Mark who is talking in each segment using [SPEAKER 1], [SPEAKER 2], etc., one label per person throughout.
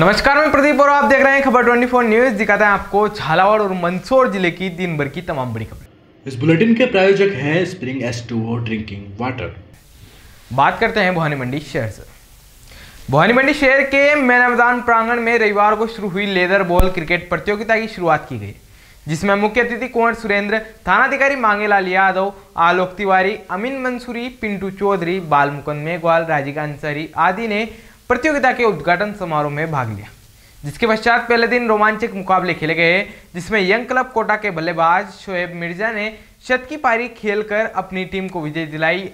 [SPEAKER 1] नमस्कार मैं प्रदीप और आप देख रहे हैं खबर 24 न्यूज दिखाते हैं आपको झालावाड़ और मंदसौर जिले की दिन भर की तमाम बड़ी खबर इस बुलेटिन के प्रायोजक है स्प्रिंग एस ड्रिंकिंग वाटर बात करते हैं भवानी मंडी शहर से भवानी मंडी शहर के मैदान मैदान प्रांगण में रविवार को शुरू हुई लेदर बॉल क्रिकेट प्रतियोगिता की शुरुआत की गई जिसमें मुख्य अतिथि कुंवर सुरेंद्र थानाधिकारी मांगेलाल यादव आलोक तिवारी अमीन मंसूरी पिंटू चौधरी बालमुकुंद मेघवाल राजीव अंसारी आदि ने प्रतियोगिता के उद्घाटन समारोह में भाग लिया जिसके पश्चात पहले दिन रोमांचक मुकाबले खेले गए जिसमें यंग क्लब कोटा के बल्लेबाज शोएब मिर्जा ने शत की पारी खेलकर अपनी टीम को विजय दिलाई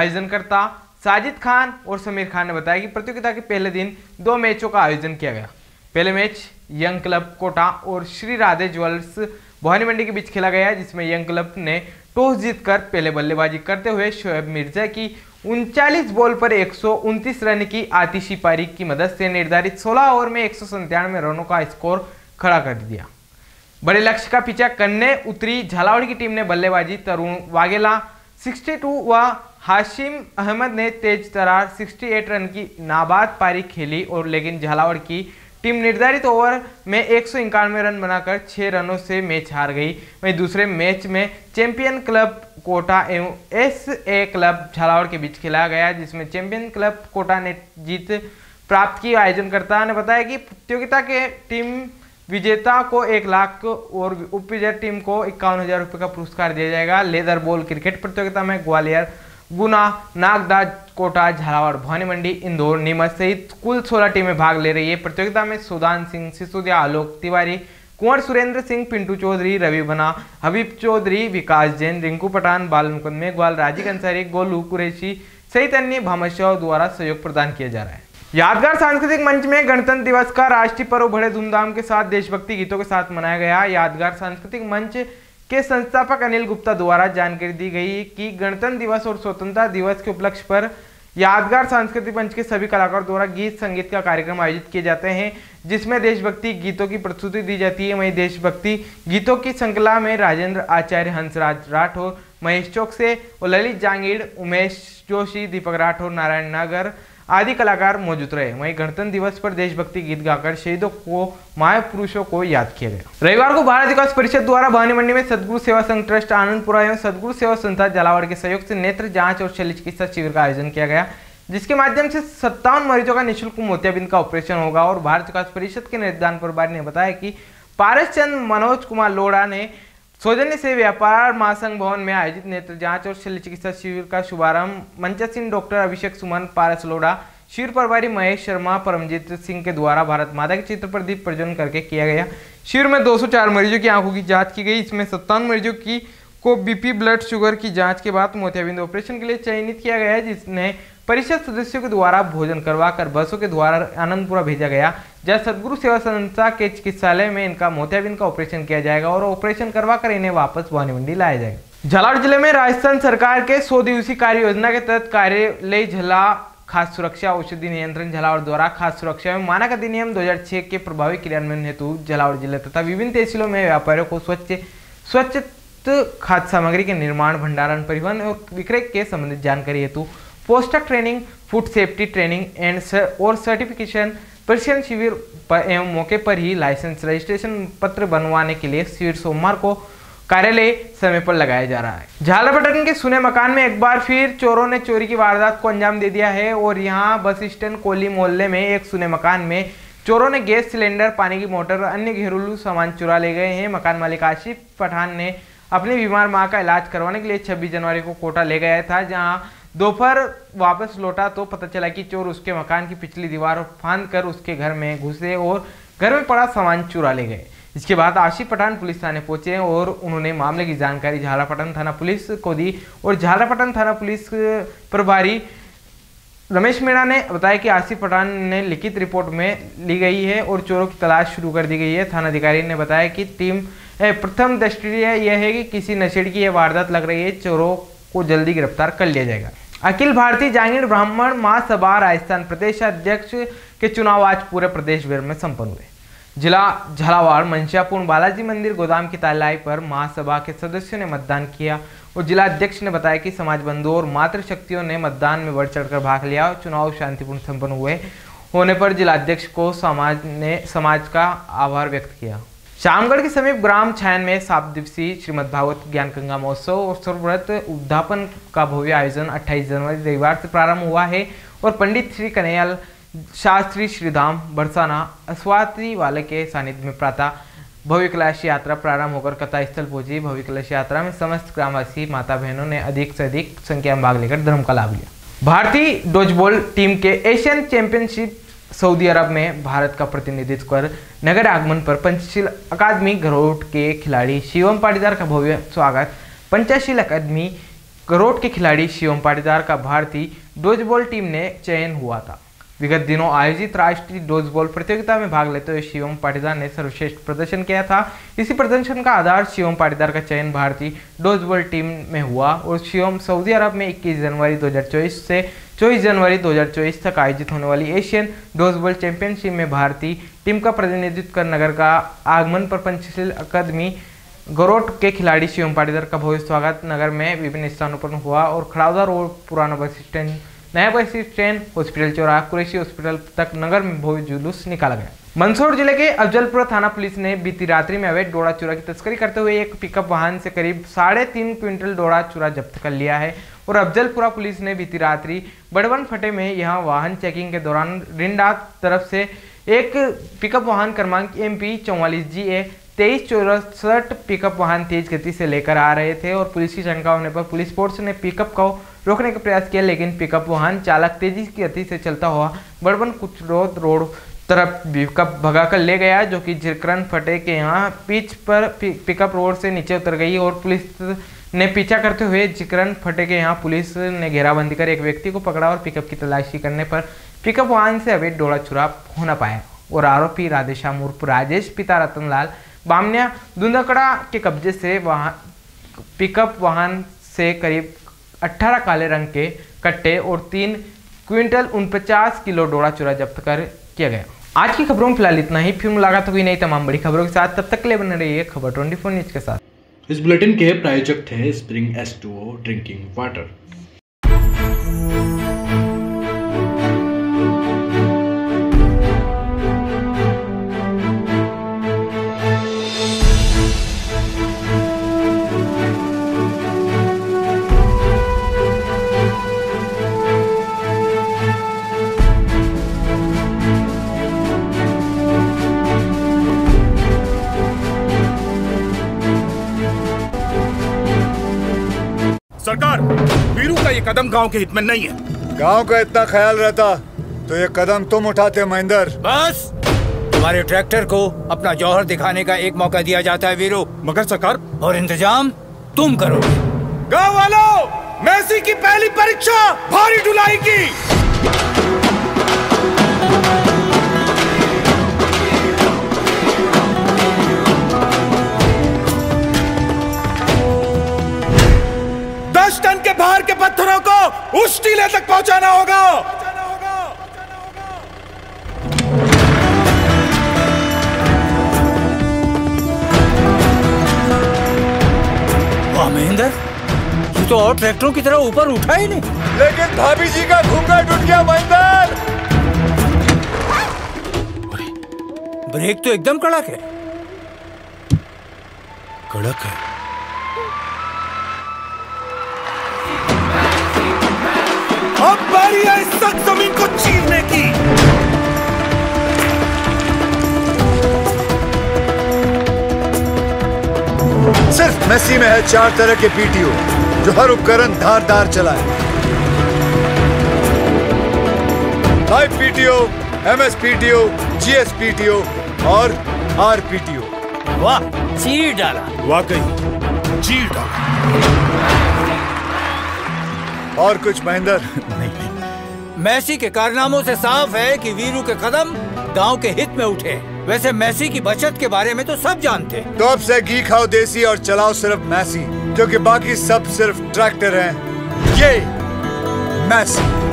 [SPEAKER 1] आयोजनकर्ता साजिद खान और समीर खान ने बताया कि प्रतियोगिता के पहले दिन दो मैचों का आयोजन किया गया पहले मैच यंग क्लब कोटा और श्री राधे ज्वेलर्स भवानी मंडी के बीच खेला गया जिसमें यंग क्लब ने टॉस जीतकर पहले बल्लेबाजी करते हुए शोएब मिर्जा की उनचालीस बॉल पर एक रन की आतिशी पारी की मदद से निर्धारित 16 ओवर में एक रनों का स्कोर खड़ा कर दिया बड़े लक्ष्य का पीछा करने उतरी झालावाड़ की टीम ने बल्लेबाजी तरुण वागेला 62 व हाशिम अहमद ने तेज तरार 68 रन की नाबाद पारी खेली और लेकिन झालावाड़ की टीम निर्धारित ओवर में एक सौ रन बनाकर छः रनों से मैच हार गई वहीं दूसरे मैच में चैंपियन क्लब कोटा एवं एस ए क्लब झालावाड़ के बीच खेला गया जिसमें चैंपियन क्लब कोटा ने जीत प्राप्त की आयोजनकर्ता ने बताया कि प्रतियोगिता के टीम विजेता को एक लाख और उप विजेता टीम को इक्यावन हज़ार रुपये का पुरस्कार दिया जाएगा लेदर बॉल क्रिकेट प्रतियोगिता में ग्वालियर गुना नागदा कोटा झालावाड़ भवानी मंडी इंदौर नीमच सहित कुल सोलह टीमें भाग ले रही है प्रतियोगिता में सुदान सिंह सिसोदिया आलोक तिवारी कुंवर सुरेंद्र सिंह पिंटू चौधरी रवि बना हबीब चौधरी विकास जैन रिंकू पठान बाल मुकुंद मेघवाल राजीव अंसारी गोलू कुरैशी सहित अन्य भामाशाह द्वारा सहयोग प्रदान किया जा रहा है यादगार सांस्कृतिक मंच में गणतंत्र दिवस का राष्ट्रीय पर्व बड़े धूमधाम के साथ देशभक्ति गीतों के साथ मनाया गया यादगार सांस्कृतिक मंच के संस्थापक अनिल गुप्ता द्वारा जानकारी दी गई कि गणतंत्र दिवस और स्वतंत्रता दिवस के उपलक्ष्य पर यादगार सांस्कृतिक मंच के सभी कलाकारों द्वारा गीत संगीत का कार्यक्रम आयोजित किए जाते हैं जिसमें देशभक्ति गीतों की प्रस्तुति दी जाती है वहीं देशभक्ति गीतों की श्रृंखला में राजेंद्र आचार्य हंसराज राठौर महेश चौक से और ललित जांगीड़ उमेश जोशी दीपक राठौर नारायण नागर आदि कलाकार मौजूद रहे वहीं गणतंत्र दिवस पर देशभक्ति गीत गाकर शहीदों को माय पुरुषों को याद किया गया रविवार को भारत विकास परिषद द्वारा भवानी मंडी में सदगुरु सेवा संघ ट्रस्ट आनंदपुरा एवं सदगुरु सेवा संस्था झालावाड़ के सहयोग से नेत्र जांच और शल्य चिकित्सा शिविर का आयोजन किया गया जिसके माध्यम से सत्तावन मरीजों का निःशुल्क मोतियाबिंद का ऑपरेशन होगा और भारत विकास परिषद के निर्धारण प्रभारी ने बताया कि पारस चंद मनोज कुमार लोढ़ा ने सौजन्य से व्यापार महासंघ भवन में आयोजित नेत्र जांच और शल्य चिकित्सा शिविर का शुभारंभ सिंह डॉक्टर अभिषेक सुमन पारस लोडा शिविर प्रभारी महेश शर्मा परमजीत सिंह के द्वारा भारत माता के चित्र पर दीप प्रज्वलन करके किया गया शिविर में 204 मरीजों की आंखों की जांच की गई इसमें सत्तावन मरीजों की को बीपी ब्लड शुगर की जाँच के बाद मोतियाबिंद ऑपरेशन के लिए चयनित किया गया जिसने परिषद सदस्यों के द्वारा भोजन करवाकर बसों के द्वारा आनंदपुरा भेजा गया जहाँ सदगुरु सेवा संस्था के चिकित्सालय में इनका मोतियाबिंद का ऑपरेशन किया जाएगा और ऑपरेशन करवाकर इन्हें वापस भवानी लाया जाएगा झालावाड़ जिले में राजस्थान सरकार के सौ दिवसीय कार्य योजना के तहत कार्यालय झला खाद्य सुरक्षा औषधि नियंत्रण झलावर द्वारा खाद सुरक्षा एवं मानक अधिनियम 2006 के प्रभावी क्रियान्वयन हेतु झलावर जिले तथा विभिन्न तहसीलों में व्यापारियों को स्वच्छ स्वच्छ खाद्य सामग्री के निर्माण भंडारण परिवहन और विक्रय के संबंधित जानकारी हेतु poster training food safety training and और सर्टिफिकेशन प्रशिक्षण शिविर पर एवं मौके पर ही लाइसेंस रजिस्ट्रेशन पत्र बनवाने के लिए शिविर सोमवार को कार्यालय समय पर लगाया जा रहा है झालरपटन के सुने मकान में एक बार फिर चोरों ने चोरी की वारदात को अंजाम दे दिया है और यहाँ बस स्टैंड कोली मोहल्ले में एक सुने मकान में चोरों ने गैस सिलेंडर पानी की मोटर और अन्य घरेलू सामान चुरा ले गए हैं मकान मालिक आशिफ पठान ने अपनी बीमार माँ का इलाज करवाने के लिए 26 जनवरी को कोटा ले गया था जहाँ दोपहर वापस लौटा तो पता चला कि चोर उसके मकान की पिछली दीवार फांद कर उसके घर में घुसे और घर में पड़ा सामान चुरा ले गए इसके बाद आशी पठान पुलिस थाने पहुंचे और उन्होंने मामले की जानकारी झालापटन थाना पुलिस को दी और झालापटन थाना पुलिस प्रभारी रमेश मीणा ने बताया कि आशी पठान ने लिखित रिपोर्ट में ली गई है और चोरों की तलाश शुरू कर दी गई है थानाधिकारी ने बताया कि टीम प्रथम दृष्टि यह है कि किसी नशेड़ की यह वारदात लग रही है चोरों को जल्दी गिरफ्तार कर लिया जाएगा अखिल भारतीय जागीर ब्राह्मण महासभा राजस्थान प्रदेश अध्यक्ष के चुनाव आज पूरे प्रदेश भर में संपन्न हुए जिला झालावाड़ मंशापुर बालाजी मंदिर गोदाम की तालाई पर महासभा के सदस्यों ने मतदान किया और जिला अध्यक्ष ने बताया कि समाज बंधु और मातृशक्तियों ने मतदान में बढ़ चढ़कर भाग लिया और चुनाव शांतिपूर्ण संपन्न हुए होने पर जिलाध्यक्ष को समाज ने समाज का आभार व्यक्त किया शामगढ़ के समीप ग्राम छैन में सात दिवसीय श्रीमद भागवत ज्ञान गंगा महोत्सव और सर्वव्रत उद्यापन का भव्य आयोजन 28 जनवरी रविवार से प्रारंभ हुआ है और पंडित श्री कन्हैयाल शास्त्री श्रीधाम बरसाना अस्वाति वाले के सानिध्य में प्रातः भव्य कलाश यात्रा प्रारंभ होकर कथा स्थल पहुंची भव्य कलश यात्रा में समस्त ग्रामवासी माता बहनों ने अधिक से अधिक संख्या में भाग लेकर धर्म का लाभ लिया भारतीय डोजबॉल टीम के एशियन चैंपियनशिप सऊदी अरब में भारत का प्रतिनिधित्व कर नगर आगमन पर पंचशील अकादमी गरोट के खिलाड़ी शिवम पाटीदार का भव्य स्वागत पंचशील अकादमी गरोट के खिलाड़ी शिवम पाटीदार का भारतीय डोजबॉल टीम ने चयन हुआ था विगत दिनों आयोजित राष्ट्रीय डोज बॉल प्रतियोगिता में भाग लेते हुए शिवम पाटीदार ने सर्वश्रेष्ठ प्रदर्शन किया था इसी प्रदर्शन का आधार शिवम पाटीदार का चयन भारतीय डोज बॉल टीम में हुआ और शिवम सऊदी अरब में 21 जनवरी 2024 से 24 जनवरी 2024 तक आयोजित होने वाली एशियन डोज बॉल चैंपियनशिप में भारतीय टीम का प्रतिनिधित्व कर नगर का आगमन पर पंचशील अकादमी गरोट के खिलाड़ी शिवम पाटीदार का भव्य स्वागत नगर में विभिन्न स्थानों पर हुआ और खड़ावदा रोड पुराना बस स्टैंड नया एक्सप्रेस ट्रेन हॉस्पिटल चौराहा कुरेशी हॉस्पिटल तक नगर में भव्य जुलूस निकाला गया मंदसौर जिले के अफजलपुरा थाना पुलिस ने बीती रात्रि में अवैध डोड़ा चूरा की तस्करी करते हुए एक पिकअप वाहन से करीब साढ़े तीन क्विंटल डोड़ा चूरा जब्त कर लिया है और अफजलपुरा पुलिस ने बीती रात्रि बड़वन फटे में यह वाहन चेकिंग के दौरान रिंडा तरफ से एक पिकअप वाहन क्रमांक एम पी चौवालीस जी ए तेईस चौरासठ पिकअप वाहन तेज गति से लेकर आ रहे थे और पुलिस की शंका होने पर पुलिस फोर्स ने पिकअप को रोकने का प्रयास किया लेकिन पिकअप वाहन चालक तेजी की गति से चलता हुआ बड़बन कुछ रोड तरफ पिकअप भगाकर ले गया जो कि झिरकरण फटे के यहाँ पिच पर पिकअप रोड से नीचे उतर गई और पुलिस ने पीछा करते हुए झिकरण फटे के यहाँ पुलिस ने घेराबंदी कर एक व्यक्ति को पकड़ा और पिकअप की तलाशी करने पर पिकअप वाहन से अवैध डोड़ा छुरा होना पाया और आरोपी राधेशा मूर्प राजेश पिता रतनलाल बामनिया धुंधकड़ा के कब्जे से वहाँ पिकअप वाहन से करीब 18 काले रंग के कट्टे और तीन क्विंटल उनपचास किलो डोड़ा चूरा जब्त कर किया गया आज की खबरों में फिलहाल इतना ही फिर मुलाकात होगी नई तमाम बड़ी खबरों के साथ तब तक ले बने रहिए खबर ट्वेंटी फोर न्यूज के साथ इस बुलेटिन के प्रायोजक थे spring S two drinking water सरकार वीरू का ये कदम गांव के हित में नहीं है गांव का इतना ख्याल रहता तो ये कदम तुम उठाते महेंद्र बस तुम्हारे ट्रैक्टर को अपना जौहर दिखाने का एक मौका दिया जाता है वीरू मगर सरकार और इंतजाम तुम करो गाँव वालों मैसी की पहली परीक्षा भारी ढुलाई की और ट्रैक्टरों की तरह ऊपर उठा ही नहीं लेकिन भाभी जी का घूंगा टूट गया मंदर ब्रेक तो एकदम कड़क है कड़क है अब बारी है इस सख्त जमीन को चीरने की सिर्फ मेसी में है चार तरह के पीटीओ जो हर उपकरण धारदार चलाए लाइव पीटीओ एमएसपीटीओ जीएसपीटीओ और आर आरपीटीओ वाह जी डाला वाकई जी डाला और कुछ महेंद्र नहीं मैसी के कारनामों से साफ है कि वीरू के कदम गांव के हित में उठे हैं। वैसे मैसी की बचत के बारे में तो सब जानते तो अब से घी खाओ देसी और चलाओ सिर्फ मैसी क्योंकि बाकी सब सिर्फ ट्रैक्टर हैं ये मैसी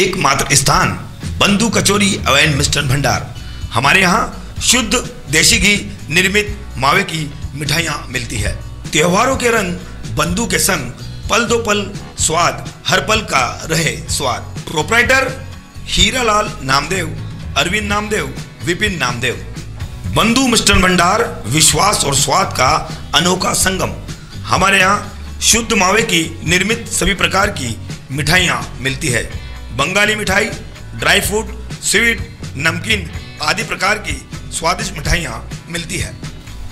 [SPEAKER 1] एकमात्र स्थान बंधु कचोरी एवं मिस्टर भंडार हमारे यहाँ शुद्ध देशी घी निर्मित मावे की मिठाइयाँ मिलती है त्योहारों के रंग बंधु के संग पल दो पल स्वाद हर पल का रहे स्वाद प्रोपराइटर हीरालाल नामदेव अरविंद नामदेव विपिन नामदेव बंधु मिस्टर भंडार विश्वास और स्वाद का अनोखा संगम हमारे यहाँ शुद्ध मावे की निर्मित सभी प्रकार की मिठाइयाँ मिलती है बंगाली मिठाई ड्राई फ्रूट स्वीट नमकीन आदि प्रकार की स्वादिष्ट मिठाइयाँ मिलती है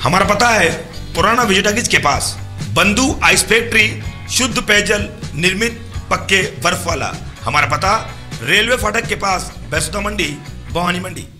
[SPEAKER 1] हमारा पता है पुराना विजेटागिज के पास बंधु आइस फैक्ट्री शुद्ध पेयजल निर्मित पक्के बर्फ वाला हमारा पता रेलवे फाटक के पास बैसुदा मंडी बहानी मंडी